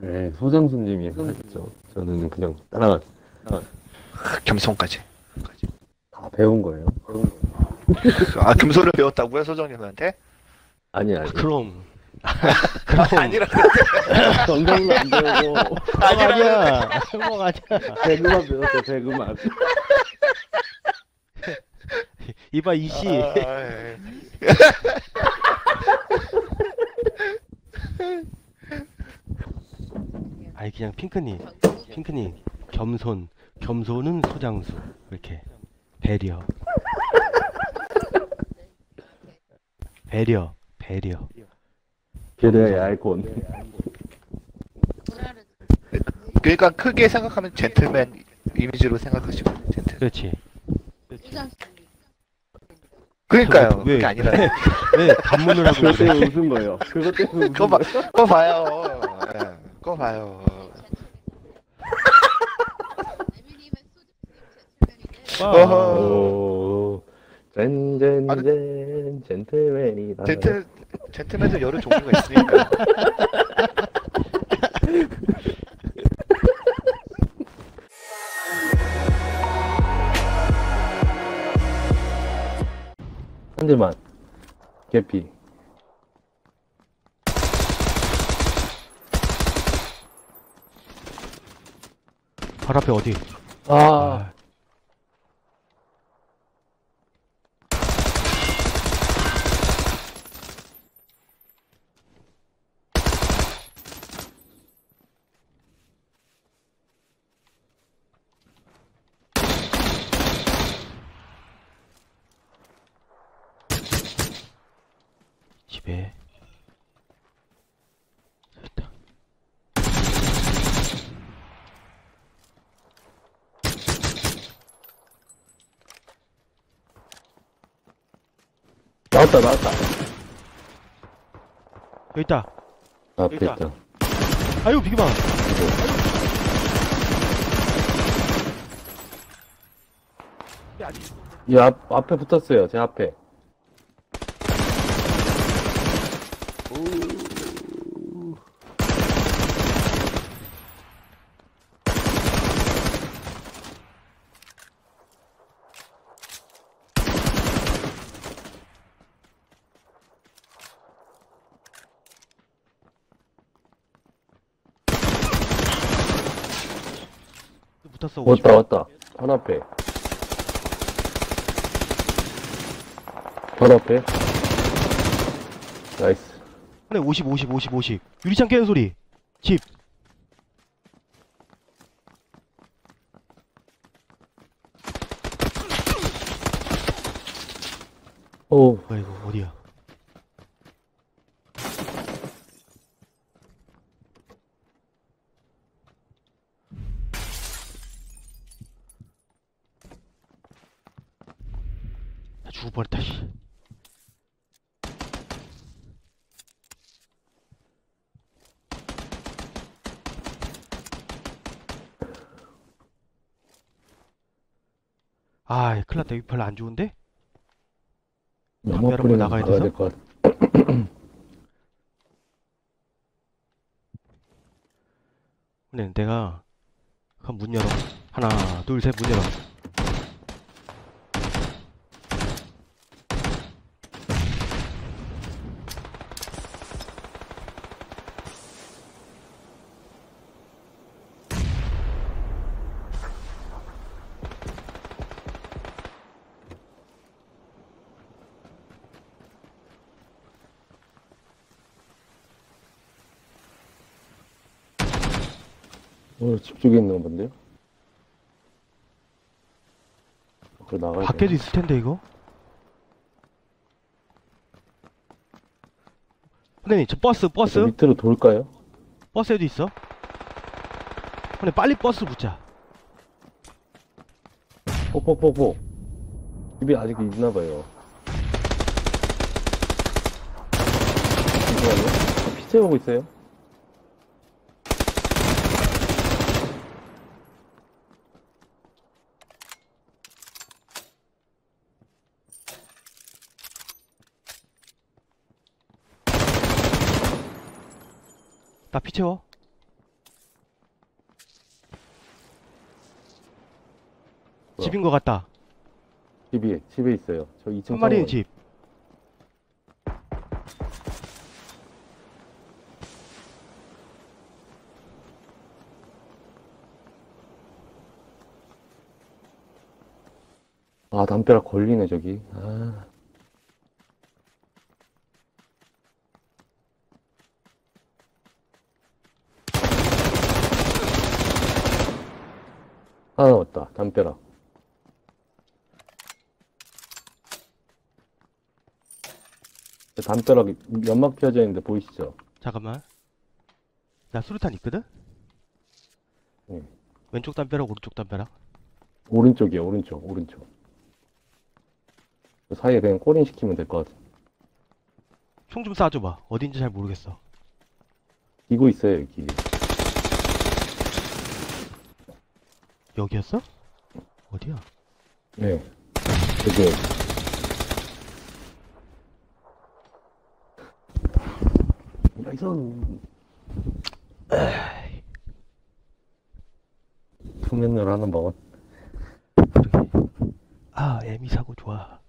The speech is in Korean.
네, 소장수님이 하셨죠. 저는 그냥 따라 겸손까지. 다 배운 거예요. 아 겸손을 배웠다고요 소정님한테? 아니 아니. 그럼 아니라 정정도 안 배우고 아니야 성공 아니야 배그만 배웠어 배그만. 이봐 이씨 아, 예. 아니 그냥 핑크님 핑크님 겸손 겸손은 소장수 이렇게 배려 배려 배려 걔들의 아이콘. 그러니까 크게 생각하면 젠틀맨 이미지로 생각하시고 젠틀. 그렇지 그러니까요. 왜? 그게 아니라 왜 반문을 하고 그것 때문에 그래 웃은 거예요. 그것 때문에 웃은 그거 봐, 거예요. 그거 봐요. 예, 그거 봐요. 오, 젠젠젠 젠틀맨이다. 젠틀 젠틀맨도 여러 종류가 있으니까. 한 대만. 개피. 바로 앞에 어디? 아, 아 집에 나왔다 나왔다. 여기 있다 앞에 있다. 있다. 아유 비기방 이 앞, 앞에 붙었어요. 제 앞에. 붙었어 왔다 왔다. 바로 앞에. 바로 앞에. 나이스. 근데 50 50 50 50 유리창 깨는 소리 집 오, 이거 어디야 죽어버렸다 씨 아, 큰일 났다. 여기 별로 안 좋은데? 담배 한번 나가야 돼서? 될것 같아. 근데 내가 한 문 열어. 하나, 둘, 셋, 문 열어. 오, 집 쪽에 있는 건데요? 그 나가야 밖에도 돼. 있을 텐데, 이거? 선생님, 저 버스, 버스? 저 밑으로 돌까요? 버스에도 있어? 근데 빨리 버스 붙자. 뽁뽁뽁뽁. 집에 아직 있나 봐요. 잠시만요. 피 채우고 있어요? 나 피 채워 뭐야? 집인 것 같다 집이 집에 있어요. 저 2층 한 마리는 집 아 담벼락 걸리네 저기. 아 하나 남았다 담벼락. 저 담벼락이 연막 펴져 있는데 보이시죠? 잠깐만. 나 수류탄 있거든? 네. 왼쪽 담벼락, 오른쪽 담벼락. 오른쪽이요 오른쪽 오른쪽. 그 사이에 그냥 꼬린 시키면 될 것 같아. 총 좀 쏴줘봐. 어딘지 잘 모르겠어. 기고 있어요 여기. 여기였어? 어디야? 네. 여기. 나이스. 풍면을 하나 먹었. 아, 에미 사고 좋아.